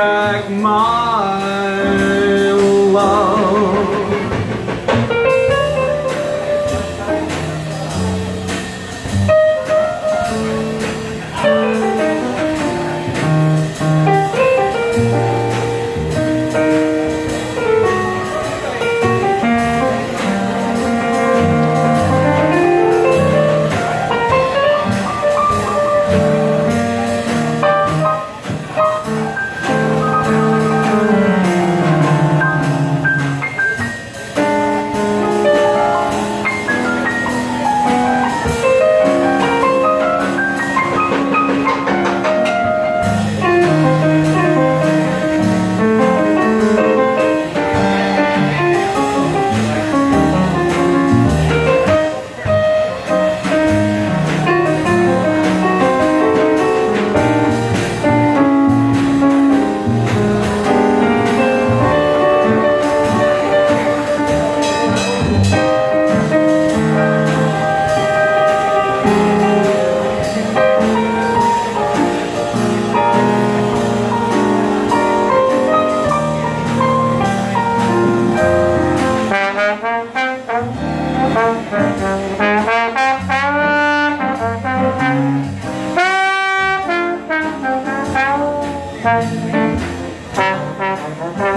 back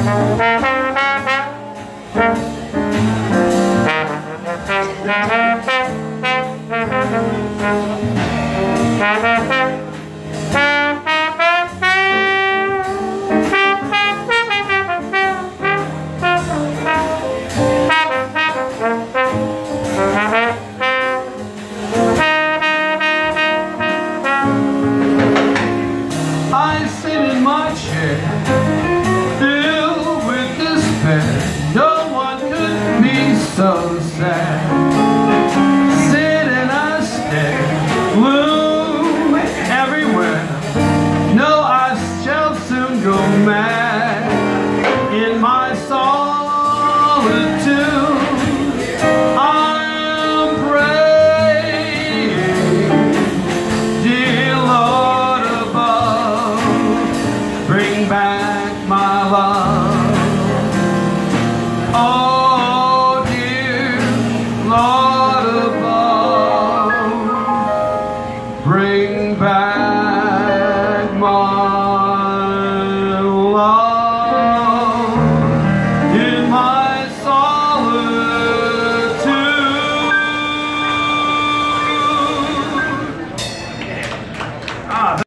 I so sad. Sit and I stare, gloom everywhere. No, I shall soon go mad in my solitude. I'm praying. Dear Lord above, bring back my love.